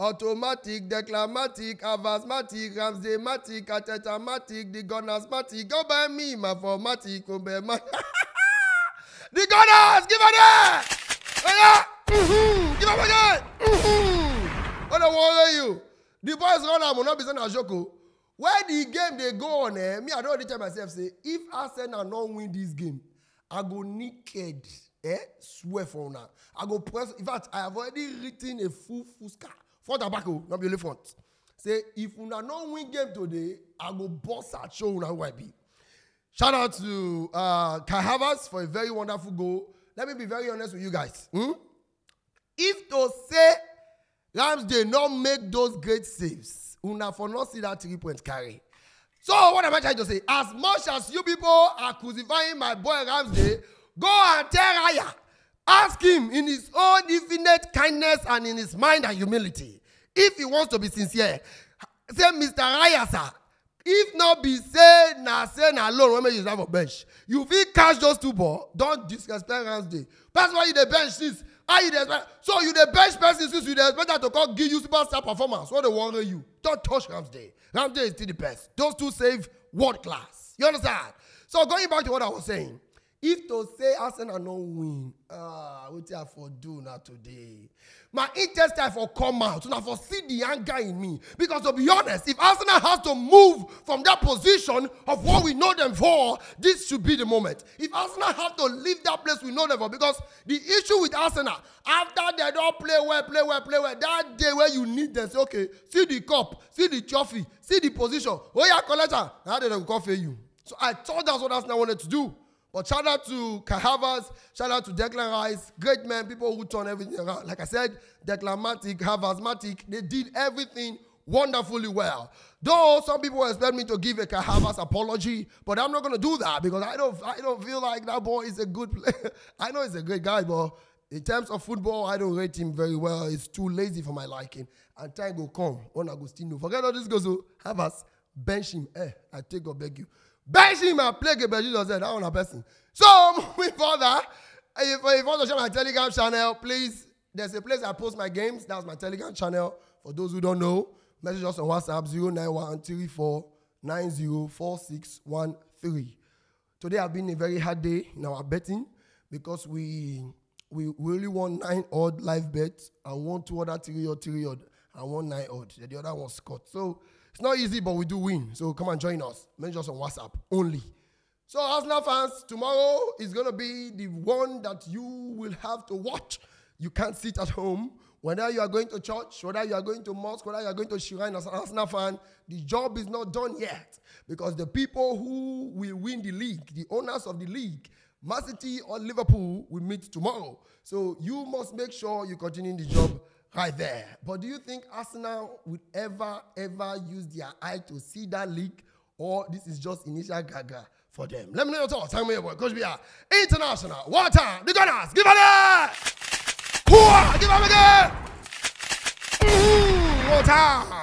Automatic, Declamatic, Avasmatic, Ramsey-matic, Ateta-matic, the Gunners-matic. Go by me, my formatic, my... the Gunners! Give her there! Oh, yeah! Mm-hmm. Give her again! Mm-hmm. What I worry you? The boys run am not be sent as Joko. Where the game they go on, eh, me, I don't tell myself, say, if Arsenal not win this game, I go naked, eh, swear for now. I go press, in fact, I have already written a full, full scar for tobacco, not be elephant. Say, if una not win game today, I go boss at show una who I be. Shout out to uh, Kai Havertz for a very wonderful goal. Let me be very honest with you guys. Hmm? If to say Ramsdale not make those great saves, una for not see that three points carry. So what am I trying to say? As much as you people are crucifying my boy Ramsdale, go and tell Raya. Ask him in his own infinite kindness and in his mind and humility. If he wants to be sincere, say, Mr. Raya, sir, if not be say na say na alone when you stand for bench, you fit catch those two ball, don't disrespect Ramsdale. That's why you dey bench since. How you expect? So you dey bench person since you dey expect that to come give you superstar performance. What they worry you? Don't touch Ramsdale. Ramsdale is still the best. Those two save world class. You understand? So going back to what I was saying, if to say Arsenal no win, ah, wetin I for do now today? My intestine for come out, una for see the anger in me. Because to be honest, if Arsenal has to move from that position of what we know them for, this should be the moment. If Arsenal have to leave that place we know them for, because the issue with Arsenal, after they don't play well, play well, play well, that day where you need them, say, okay, see the cup, see the trophy, see the position, oh yeah, collector, now they will come for you. So I thought that's what Arsenal wanted to do. But shout out to Kai Havertz, shout out to Declan Rice, great men, people who turn everything around. Like I said, Declan Matic, they did everything wonderfully well. Though some people expect me to give a Kai Havertz apology, but I'm not going to do that because I don't, I don't feel like that boy is a good player. I know he's a great guy, but in terms of football, I don't rate him very well. He's too lazy for my liking. And time will come when Agostino. Forget all this goes to Havertz, bench him. Eh, I take or beg you. Bench him and play Gabriel Jesus that one a person. So moving further, if, if you want to share my Telegram channel, please, there's a place I post my games. That's my Telegram channel. For those who don't know, message us on WhatsApp 09134904613. Today has been a very hard day in our betting because we we really won nine odd live bets and won two other three odd three odd and one nine odd. The other one scored. So it's not easy, but we do win. So come and join us. Message us on WhatsApp only. So Arsenal fans, tomorrow is to be the one that you will have to watch. You can't sit at home. Whether you are going to church, whether you are going to mosque, whether you are going to shrine as an Arsenal fan, the job is not done yet. Because the people who will win the league, the owners of the league, Man City or Liverpool, will meet tomorrow. So you must make sure you continue the job right there. But do you think Arsenal would ever, ever use their eye to see that leak? Or this is just initial gaga for them? Let me know your thoughts. Tell me your boy, Coach BR. International. Time. The Gunners. Give it there. Give them again. Mm, one time.